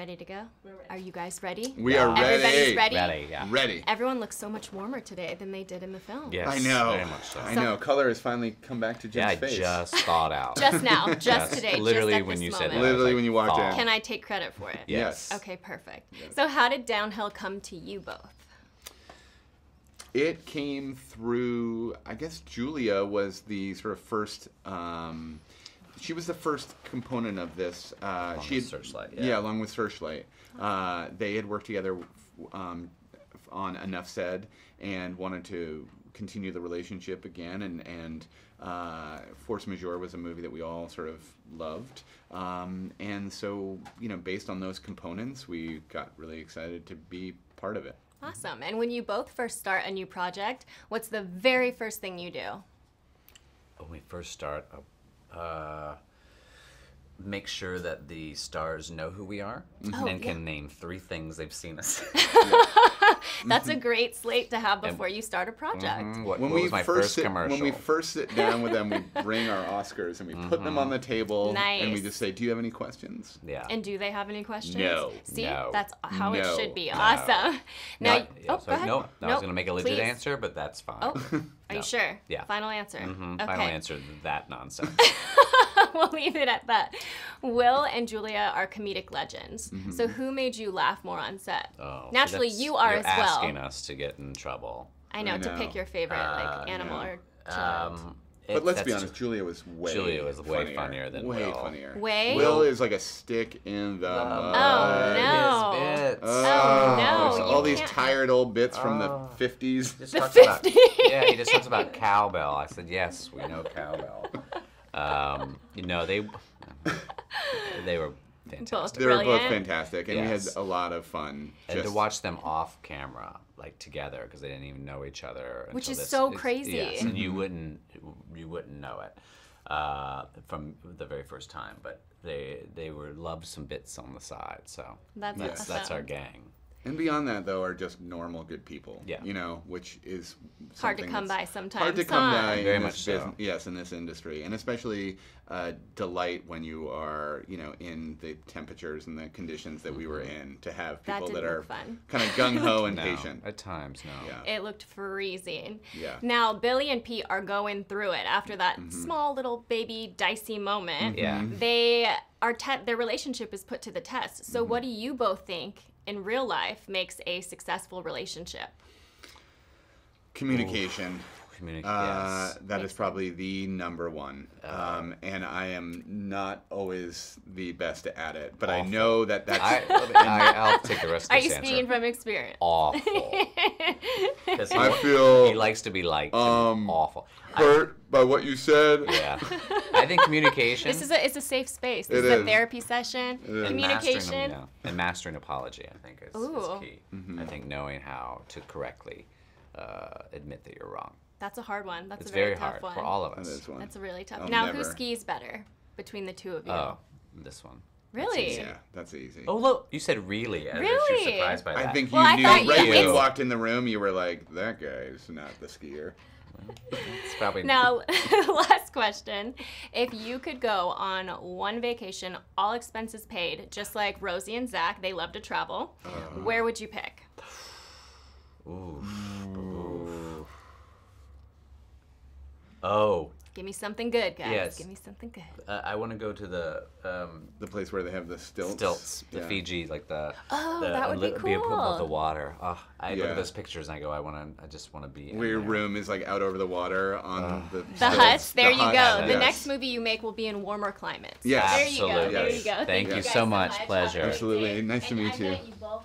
Ready to go? Are you guys ready? We are ready. Everybody's ready. Ready, yeah. Ready. Everyone looks so much warmer today than they did in the film. Yes, I know. Very much so. I know. Color has finally come back to Jim's yeah, I face. just thought out. Just now, just Just today, literally just at when this you said moment. that, Literally like, when you walked thought. in. Can I take credit for it? Yes. Okay, perfect. So how did Downhill come to you both? It came through. I guess Julia was the sort of first. Um, she was the first component of this. Uh, Along she with had- Searchlight, Yeah. yeah. along with Searchlight. Uh, they had worked together um, on Enough Said and wanted to continue the relationship again. And and uh, Force Majeure was a movie that we all sort of loved. Um, and so you know, based on those components, we got really excited to be part of it. Awesome. And when you both first start a new project, what's the very first thing you do? when we first start, uh, uh, make sure that the stars know who we are Oh, and yeah. can name three things they've seen us. That's a great slate to have before you start a project. Mhm, what, when what we was my first first sit, commercial? when we first sit down with them, we bring our Oscars and we put them on the table, and we just say, "Do you have any questions?" yeah. And do they have any questions? No. See, No. that's how it should be. No. Awesome. Now, Not- yeah, oh, so go ahead. No, no, I was going to make a legit please. answer, but that's fine. Oh, are No. you sure? Yeah. Final answer. Mhm, Okay. Final answer that nonsense. we'll leave it at that. Will and Julia are comedic legends. So who made you laugh more on set? Oh, Naturally, that's- you are you're as well. asking us to get in trouble. I know, I to pick your favorite Uh, like animal know. or child. Um, But let's be honest, Julia was way Julia was way funnier, funnier than way Will. funnier. Way? Will is like a stick in the mud. Oh, no. His bits. Oh, no, there's all these can't- tired old bits from Oh. the 50s. The talks about- 50s. yeah, he just talks about cowbell. I said, yes, we know cowbell. Um, you know, they they were fantastic. They were both fantastic, and we had a lot of fun. and to watch them off camera, like together, because they didn't even know each other. Which is this- so crazy. Yes, and you wouldn't you wouldn't know it uh, from the very first time, but they they were loved some bits on the side. So That's that's, awesome. that's our gang. And beyond that, though, are just normal good people. Yeah. You know, which is Hard to come by sometimes. Hard to come huh? by in Very this much so. business, yes, in this industry, and especially uh, delight when you are, you know, in the temperatures and the conditions that we were mm-hmm. in to have people that, didn't are kind of gung ho and No, patient. at times, no. Yeah. It looked freezing. Yeah. Now, Billie and Pete are going through it after that mm-hmm. small little baby dicey moment. Yeah. Mm-hmm. They are te- their relationship is put to the test. So, mm-hmm. what do you both think in real life makes a successful relationship? Communication. Communicate. Uh, yes. that is probably the number one. Um, and I am not always the best at it, but I know that that's. I, I, I'll take the rest of Are you this speaking from experience? Awful. 'Cause he, I feel he likes to be liked. and um, awful. I- hurt by what you said. yeah. I think communication. This is a it's a safe space. This It is a therapy session. is. and Communication. Mastering, yeah, and mastering apology, I think, is, is key. Mm-hmm. I think knowing how to correctly uh, admit that you're wrong. That's a hard one. That's It's a very, very tough hard one. for all of us. is one. That's a really tough. I'll now, who skis better between the two of you? Oh, this one. really? Yeah, that's easy. Oh, look, you said really. As Really? you're surprised by that. I think you Well, I knew thought right you- when you it's- walked in the room, you were like, "That guy's not the skier." it's probably Now, last question. If you could go on one vacation, all expenses paid, just like Rosie and Zach, they love to travel, Uh-huh. where would you pick? Ooh. Ooh. Oh, Give me something good, guys. Yes. Give me something good. uh, I want to go to the um, The place where they have the stilts. stilts, the Yeah. Fiji, like the. Oh, the, that would be cool. li- above the water. Oh, I look at those pictures and I go, I want to. I just want to be. in Where your there. room is like out over the water on the. The stilts. huts, there The you huts, go. The yes. next movie you make will be in warmer climates. Yes. There you go. Absolutely. There you go. Thank you guys so much. Have a Pleasure. Absolutely. day. Nice to meet I you. met you both